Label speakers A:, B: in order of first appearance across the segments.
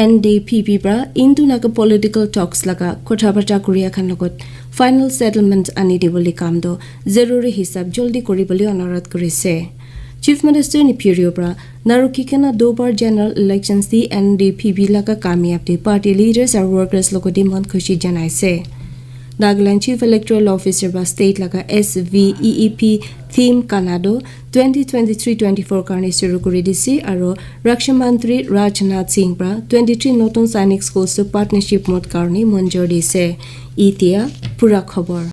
A: N D P পিৰ পৰা Indo Naga political টক্স লগা কথা বাৰ্তা কৰি এখন লগত ফাইনেল ছেটেলমেণ্ট আনি দিবলৈ কামটো জৰুৰী হিচাপ জলদি কৰিবলৈ অনুৰোধ কৰিছে চিফ মিনিষ্টাৰ নিপিৰিঅ'ৰ পৰা নাৰুকিকেনা দুবাৰ general elections the N D P P লগা কামিয়াব দি পাৰ্টি লিডাৰ্ছ আৰু ৱৰ্কাৰ্ছ লগতে মন খুচি জনাইছে ই E P theme কানাডো twenty twenty three twenty four কাৰণে চুৰু কৰি দিছে আৰু ৰক্ষা মন্ত্ৰী ৰাজনাথ সিং পৰা টুৱেণ্টি থ্ৰী নতুন সৈনিক স্কুলছো পাৰ্টনাৰশ্বিপ মত কাৰণে মঞ্জুৰ দিছে এতিয়া পুৰা খবৰ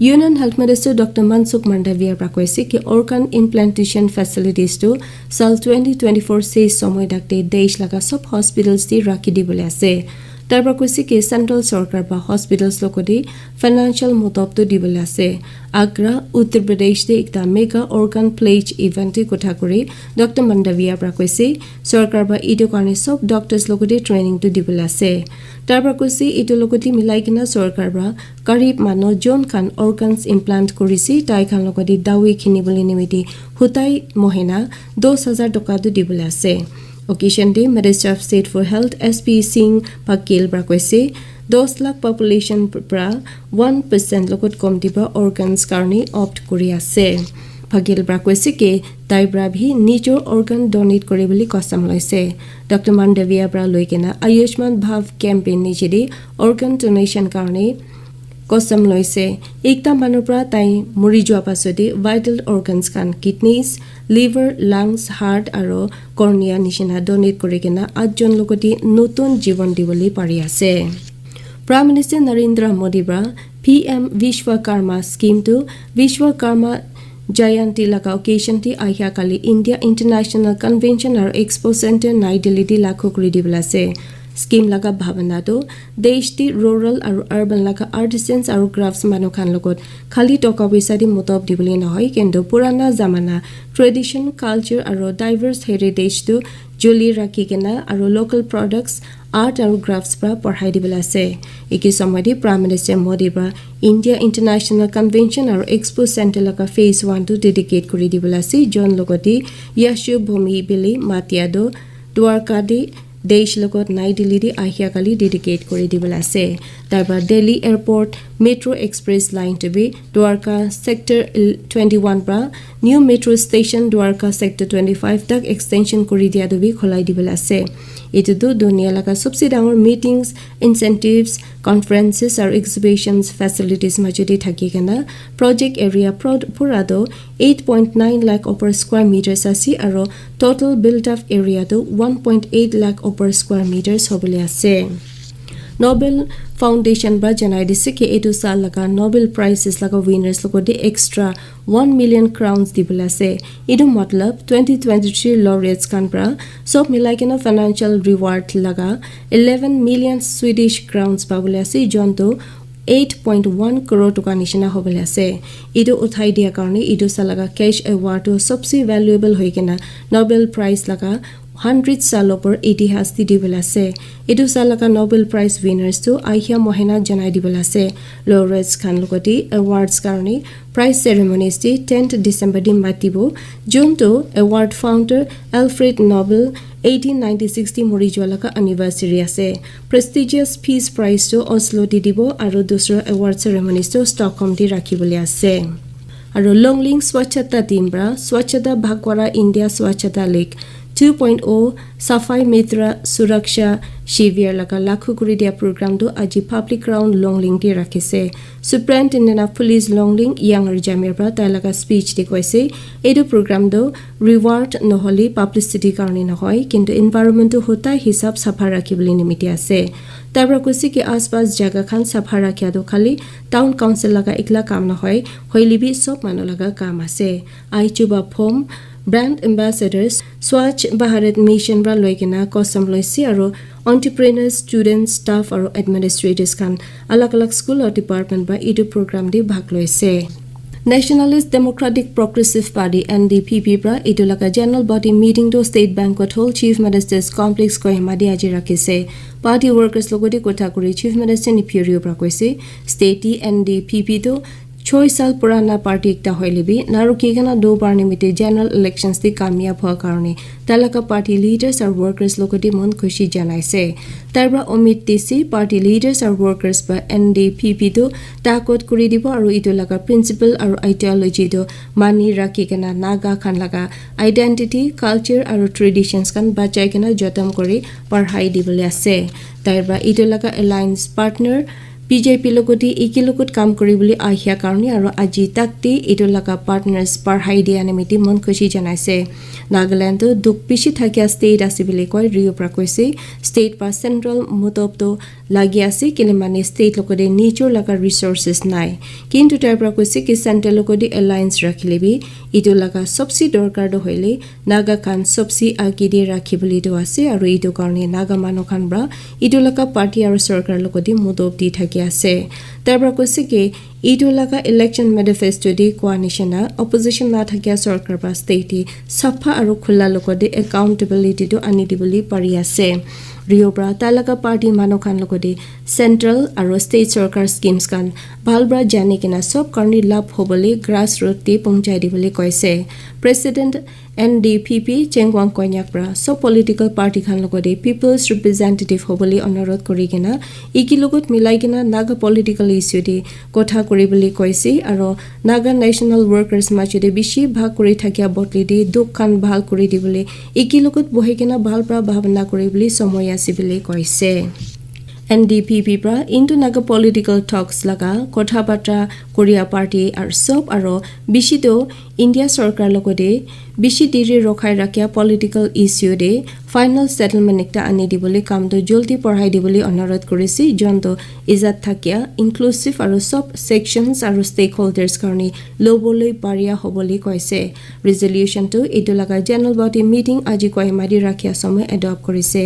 A: union health minister doctor Mansukh মাণ্ডাভিয়াৰ পৰা কৈছে কি অৰ্গান ইমপ্লেণ্টেশ্যন ফেচিলিটিজটো চাল টুৱেণ্টি টুৱেণ্টি ফ'ৰ চেজ সময় ডাক্তে দেশ লগা চব হস্পিটেলছ দি ৰাখি দিবলৈ আছে তাৰ পৰা কৈছে কি চেণ্ট্ৰেল চৰকাৰ বা হস্পিটেলছ লগতে ফাইনেন্সিয়েল মদতটো দিবলৈ আছে। আগ্ৰা উত্তৰ প্ৰদেশ দি এটা মেগা অৰ্গান প্লেজ ইভেণ্টে কথা কৰি ডক্টৰ মাণ্ডাভিয়াৰ পৰা কৈছে চৰকাৰ বা এইটোৰ কাৰণে চব ডক্টৰ্ছ লগতে ট্ৰেইনিংটো দিবলৈ আছে। তাৰ পৰা কৈছে এইটোৰ লগতে মিলাই কিনে চৰকাৰ পৰা গৰীব মানুহ যোন খান অৰ্গানছ ইমপ্লাণ্ট কৰিছে তাইখান লগতে দাৱী কিনিবলৈ নিমিত্তে সূতাই মহিনা দহ হাজাৰ টকাটো দিবলৈ আছে। Occasion day minister of state for health S P Singh পাকিল পৰা কৈছে দহ লাখ পপুলেশ্যন পৰা ওৱান পাৰ্চেণ্ট লগত কমটি পৰা অৰ্গানছ কাৰণে অপ্ট কৰি আছে ভাগিল পৰা কৈছে কি তাইৰ পৰা ভি নিজৰ অৰ্গান ডনেট কৰে বুলি কচম লৈছে ডক্টৰ মাণ্ডাভিয়াৰ পৰা লৈ কিনে আয়ুষ্মান ভাৱ কেম্পেইন নিজেদি অৰ্গান ডনেশ্যন কাৰণে কচম লৈছে। একটা মানুহৰ পৰা তাই মৰি যোৱাৰ পাছতে ভাইটেল অৰ্গেনছ খান কিডনিজ লিভাৰ লাংছ হাৰ্ট আৰু কৰ্ণিয়া নিচিনা ডনেট কৰি কিনে আঠজন লগতে নতুন জীৱন দিবলৈ পাৰি আছে। প্ৰাইম মিনিষ্টাৰ নৰেন্দ্ৰ মোদীৰ পৰা পি এম বিশ্বকৰ্মা স্কীমটো বিশ্বকৰ্মা জয়ন্তী লগা অকেশ্যনটি আহিয়া কালি ইণ্ডিয়া ইণ্টাৰনেশ্যনেল কনভেনশ্যন আৰু এক্সপ' চেণ্টাৰ নাই দিল্লীতে লাখো কৰি দিবলৈ আছে। স্কিম লগা ভাৱনাটো দেশটি ৰুৰেল আৰু আৰ্বান লগা আৰ্টিষ্টেন্স আৰু ক্ৰাফ্টছ মানুহখান লগত খালী টকা পইচা দি মতব দিবলৈ নহয় কিন্তু পুৰাণা জামানা ট্ৰেডিশ্যন কালচাৰ আৰু ডাইভাৰ্ছ হেৰিটেজটো জ্বলি ৰাখি কিনে আৰু লোকেল প্ৰডাক্টছ আৰ্ট আৰু ক্ৰাফ্টছ পৰা পঢ়াই দিবলৈ আছে। একে সময়তে প্ৰাইম মিনিষ্টাৰ মোদীৰ পৰা ইণ্ডিয়া ইণ্টাৰনেশ্যনেল কনভেনশ্যন আৰু এক্সপ' লগা ফেজ ওৱানটো ডেডিকেট কৰি দিবলৈ আছে। যোন লগতে য়াশু ভূমি বেলি মাতিয়াদো দ্বাৰকাদি দেশ লগত নাই দিল্লীদি আহিয়া কালি ডেডিকেট কৰি দিবলৈ আছে। তাৰপৰা দিল্লী এয়াৰপৰ্ট মেট্ৰ' এক্সপ্ৰেছ লাইনটো বি দ্বাৰকা ছেক্টৰ টুৱেণ্টি ওৱান পৰা new metro' station Dwarka sector twenty five তাক এক্সটেনশ্যন কৰি দিয়াটো বি খোলাই দিবলৈ আছে। এইটোতো দুনিয়া লগা চবচে ডাঙৰ মিটিংছ ইনচেণ্টিভছ কনফাৰেঞ্চেছ আৰু এক্সিবিশ্যনছ ফেচিলিটিছ মাজতে থাকি কেনে প্ৰজেক্ট এৰিয়া পূৰাটো এইট পইণ্ট নাইন লাখ অপাৰ স্কুৱাৰ মিটাৰ্ছ আছে আৰু ট'টেল বিল্ড আপ এৰিয়াটো ওৱান পইণ্ট এইট লাখ অপাৰ স্কুৱাৰ মিটাৰ্ছ হ'বলৈ আছে নবেল ফাউণ্ডেশ্যন পৰা জনাই দিছে কি এইটো চাল লগা নবেল প্ৰাইজেছ লগা উইনাৰ্ছ লগতে এক্সট্ৰা ওৱান মিলিয়ন ক্ৰাউনছ দিবলৈ আছে এইটো মতলব টুৱেণ্টি টুৱেণ্টি থ্ৰী লৰেটছ খান পৰা চব মিলাই কিনে ফাইনেন্সিয়েল ৰিৱাৰ্ড লগা ইলেভেন মিলিয়ন চুইডিছ ক্ৰাউনছ পাবলৈ আছে যোনটো এইট পইণ্ট ওৱান কৰোৰ টকা নিচিনা হ'বলৈ আছে এইটো উঠাই দিয়াৰ কাৰণে এইটো চাল লগা কেছ এৱাৰ্ডটো চবচে ভেলুৱেবল হৈ কিনে নবেল প্ৰাইজ লগা হাণ্ড্ৰেড চালৰ ইতিহাস দি দিবলৈ আছে। এইটো চাল লগা নবেল প্ৰাইজ উইনাৰ্ছটো আইহিয়া মহেনাক জনাই দিবলৈ আছে। লৰেজ খান লগতে এৱাৰ্ডছ কাৰণে প্ৰাইজ চেৰেমনিজ দি টেন্থ ডিচেম্বৰ দি মাতিব যোনটো award founder Alfred Nobel eighteen ninety six দি মৰি যোৱা লগা এনিভাৰ্চাৰী আছে। প্ৰেষ্টিজিয়াছ ফিজ প্ৰাইজটো অশ্লো দি দিব আৰু দুচৰা এৱাৰ্ড চেৰেমনিজটো ষ্টকহোম দি ৰাখিবলৈ আছে। আৰু লংলিং স্বচ্ছতা টীম পৰা Swachhata ভাগৱাৰা India Swachhata league two point O' Safai Mitra Suraksha শিবিৰ লগা লাখো কৰি দিয়া প্ৰগ্ৰামটো আজি পাব্লিক গ্ৰাউণ্ড লংলিংতে ৰাখিছে ছুপাৰিণ্টেণ্ডেণ্ট অফ পুলিচ লংলিং য়াং ৰিজামিৰ পৰা তাই লগা স্পীচ দি কৈছে এইটো প্ৰগ্ৰামটো ৰিৱাৰ্ড নহ'লে পাব্লিচিটিৰ কাৰণে নহয় কিন্তু এনভাইৰমেণ্টটো সদায় হিচাপ চাফা ৰাখিবলৈ নিমিত্তে আছে তাৰ পৰা কৈছে কি আছ পাছ জেগাখন চাফা ৰাখিয়াটো খালি টাউন কাউঞ্চিল লগা একলা কাম নহয় শৈলীবি চব মানুহ লগা কাম আছে আই চুবা ফোম ব্ৰেণ্ড এম্বেচেডাৰ্ছ স্বচ্ছ ভাৰত মিছন পৰা লৈ কিনে কচম লৈছে আৰু অণ্টিপ্ৰেনাৰ্ছ ষ্টুডেণ্ট ষ্টাফ আৰু এডমিনিষ্ট্ৰেটৰ্ছ খান আলগ আলগ আৰু ডিপাৰ্টমেণ্ট বা এইটো প্ৰগ্ৰাম দি ভাগ লৈছে nationalist democratic progressive party N D P পিৰ পৰা এইটো লগা জেনেৰেল বডি মিটিংটো ষ্টেট বেংকত হ'ল চিফ মিনিষ্টাৰ্ছ কমপ্লেক্স কহিমাদি আজি ৰাখিছে পাৰ্টি ৱৰ্কাৰ্ছ লগতে কথা কৰি চিফ মিনিষ্টাৰ নিফিউৰিঅ'ৰ পৰা কৈছে ষ্টেটি এন ডি পি পিটো ছয় সাল পুৰাণা পাৰ্টি একটা হৈ লিবি। নাৰু কেইখানা দুবাৰ নিমিত্তে জেনেৰেল ইলেকশ্যনছ দি কামিয়াব হোৱাৰ কাৰণে তালাকা পাৰ্টি লিডাৰ্ছ আৰু ৱৰ্কাৰ্ছ লগতে মন খুচি জনাইছে। তাৰ পৰা অমিত টিচি পাৰ্টি লিডাৰ্ছ আৰু ৱৰ্কাৰ্ছ বা এন ডি পি পিটো তাকত কৰি দিব আৰু ইটো লগা প্ৰিন্সিপাল আৰু আইডিঅলজিটো মানি ৰাখি কেনে নাগা খান লগা আইডেণ্টিটি কালচাৰ আৰু ট্ৰেডিশ্যনছ খান বাচাই কেনে যতন কৰি পঢ়াই দিবলৈ আছে। তাৰ পৰা ইটো লগা এলায়েন্স পাৰ্টনাৰ বিজেপিৰ লগতে একে লগত কাম কৰিবলৈ আহিয়া কাৰণে আৰু আজি তাকতে এইটো লগা পাৰ্টনাৰ্ছ পঢ়াই দিয়া নিমিত্তে মন খুচি জনাইছে। নাগালেণ্ডত দুখ পিছি থাকিয়া ষ্টেট আছে বুলি কয় ৰিঅ' পৰা কৈছে। ষ্টেট বা চেণ্ট্ৰেল মুতবটো লাগি আছে কেলে মানে ষ্টেট লগতে নিজৰ লগা ৰিচৰ্চেছ নাই। কিন্তু তাৰ পৰা কৈছে কি চেণ্ট্ৰেল লগতে এলায়েন্স ৰাখিলেবি এইটো লগা চবচে দৰকাৰটো হ'লে নাগা খান চবচে আগে দি ৰাখিবলৈতো আছে আৰু এইটো কাৰণে নাগা মানুহ খান পৰা এইটো লগা পাৰ্টি আৰু চৰকাৰৰ লগতে মুদব দি থাকি। আছে। তাৰ পৰা কৈছে কি এইটো লগা ইলেকশ্যন মেনিফেষ্টো দি কোৱা নিচিনা অপজিশ্যন নাথাকিয়া চৰকাৰ বা ষ্টেটে চাফা আৰু খোলা লগতে একাউণ্টেবিলিটিটো আনি দিবলৈ পাৰি আছে ৰিঅ'ৰ পৰা তালাকা পাৰ্টি মানুহ খান লগতে চেণ্ট্ৰেল আৰু ষ্টেট চৰকাৰ স্কিমছ খান ভালবৰা জানি কিনে চব কাৰণে লাভ হ'বলৈ গ্ৰাছ ৰুটে পহুচাই দিবলৈ কৈছে president N D P P Chingwang Konyak পৰা চব পলিটিকেল পাৰ্টি খান লগতে পিপলছ ৰিপ্ৰেজেণ্টেটিভ হ'বলৈ অনুৰোধ কৰি কিনে ইকি লগত মিলাই কিনে নাগা পলিটিকেল ইছ্যুতে কথা কৰিবলৈ কৈছে আৰু নাগা নেশ্যনেল ৱৰ্কাৰ্ছ মাজতে বেছি ভাগ কৰি থাকিয়া বদলি দি দুখ খান ভাল কৰি দিবলৈ ইকি লগত বহি কিনে ভাল পৰা ভাৱনা কৰিবলৈ সময় আছে বুলি কৈছে। এন ডি পি পিৰ পৰা ইণ্ডো নাগা পলিটিকেল টক্স লগা কথা বাৰ্তা কোৰিয়া পাৰ্টি আৰু চব আৰু বেছিতো ইণ্ডিয়া চৰকাৰৰ লগতে বেছি দেৰি ৰখাই ৰাখিয়া পলিটিকেল ইছ্যু দে ফাইনেল ছেটেলমেণ্ট এটা আনি দিবলৈ কামটো জলদি পঢ়াই দিবলৈ অনুৰোধ কৰিছে। যোনটো ইজাত থাকিয়া ইনক্লুচিভ আৰু চব ছেকশ্যনছ আৰু ষ্টেক হোল্ডাৰ্ছ কাৰণে ল'বলৈ পাৰিয়া হ'বলৈ কৈছে। ৰিজলিউশ্যনটো এইটো লগা জেনেৰেল বডি মিটিং আজি কহিমাৰি ৰাখিয়া সময় এডপ্ট কৰিছে।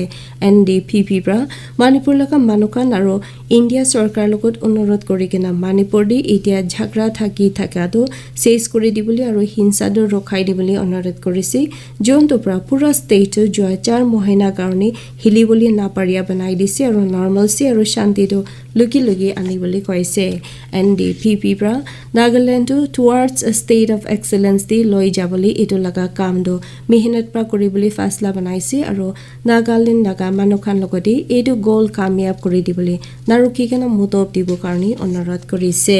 A: এন ডি পি পিৰ পৰা মণিপুৰ লগা মানুহখন আৰু ইণ্ডিয়া চৰকাৰৰ লগত অনুৰোধ কৰি কিনে মণিপুৰ দি এতিয়া ঝগৰা থাকি থকাটো চেজ কৰি দিবলৈ আৰু হিংসাটো ৰখাই দিবলৈ অনুৰোধ কৰিছে। যোনটোৰ পৰা পুৰা ষ্টেটটো যোৱা চাৰ মহিনাৰ কাৰণে হিলিবলৈ নাপাৰিয়া বনাই দিছে আৰু নৰ্মেলচি আৰু শান্তিটো লুকি লুকি আনিবলৈ কৈছে। এন ডি পি পিৰ পৰা নাগালেণ্ডটো towards state of excellence the লৈ যাবলৈ এইটো লগা কামটো মেহনত পৰা কৰিবলৈ ফাচলা বনাইছে আৰু নাগালেণ্ড নাগা মানুহখন লগতে এইটো গ'ল কামিয়াব কৰি দিবলৈ নাৰখি কেনে মুতব দিবৰ কাৰণে অনুৰোধ কৰিছে।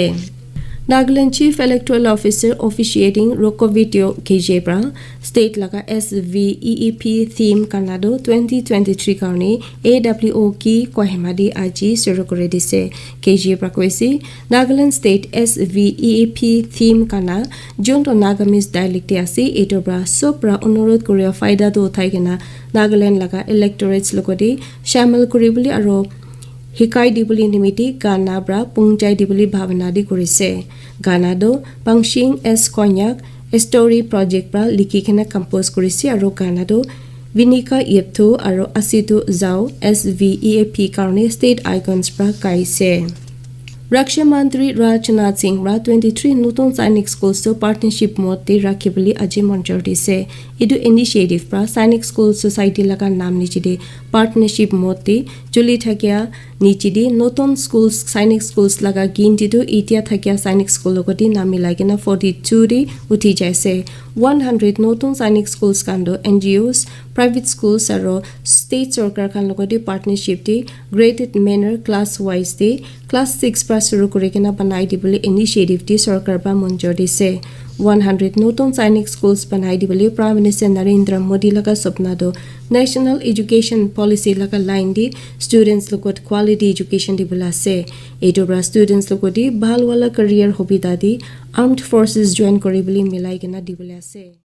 A: অফিচিয়েটিং ৰকভিটিঅ কেজেব্ৰা ষ্টেট লগা S V E E P theme কানাডো twenty twenty three কাৰণে এ ডাব্লিউ অ' কি কহেমাদি আজি চুৰু কৰি দিছে কেজিয়েব্ৰা কৈছে Nagaland state S V E E P theme কানা যোনটো নাগামিজ ডাইলেক্টে আছে এইটোৰ পৰা চব পৰা অনুৰোধ শিকাই দিবলৈ নিমিত্তে গানা পৰা পুংজাই দিবলৈ ভাৱনা দি কৰিছে। গানাটো পাংচিং এছ কন্যাক ষ্টৰী প্ৰজেক্ট পৰা লিখি কিনে কম্প'জ কৰিছে আৰু গানাটো বিনিকা ইয়েপথু আৰু আছিটো যাও S V E A P কাৰণে ষ্টেট আইকনছ পৰা গাইছে। ৰক্ষা মন্ত্ৰী ৰাজনাথ সিং ৰা টুৱেণ্টি থ্ৰী নতুন সৈনিক স্কুলছো পাৰ্টনাৰশ্বিপ মতে ৰাখিবলৈ আজি মঞ্জুৰ দিছে। এইটো ইনিচিয়েটিভ পৰা সৈনিক স্কুল ছ'চাইটি লগা নাম নিচিদি পাৰ্টনাৰশ্বিপ মতে চলি থাকিয়া নিচিদি নতুন স্কুল সৈনিক স্কুলছ লগা গিনটিটো এতিয়া থাকিয়া সৈনিক স্কুল লগতে নাম কিনে ফৰ্টি টু দি উঠি যাইছে। ওৱান হাণ্ড্ৰেড নতুন সৈনিক schools কাণ্ডো N G Os private schools আৰু ষ্টেট চৰকাৰখন লগতে পাৰ্টনাৰশ্বিপ দি গ্ৰেটেড মেনাৰ ক্লাছ ৱাইজ দি ক্লাছ ছিক্স পৰা শুৰু কৰে কিনা বনাই দিবলৈ ইনিচিয়েটিভটি চৰকাৰৰ পৰা মঞ্জুৰ দিছে। ওৱান হাণ্ড্ৰেড নতুন সৈনিক স্কুলছ বনাই দিবলৈ প্ৰাইম মিনিষ্টাৰ নৰেন্দ্ৰ মোদী লগা স্বপ্নটো নেশ্যনেল এডুকেশ্যন পলিচি লগা লাইন দি ষ্টুডেণ্টছ লগত কোৱালিটি এডুকেশ্যন দিবলৈ আছে এইটোৰ পৰা ষ্টুডেণ্টছ লগতে ভাল ভাল কেৰিয়াৰ সুবিধা দি আৰ্মড ফৰ্চেছ জইন কৰিবলৈ মিলাই কিনে দিবলৈ আছে